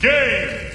Game!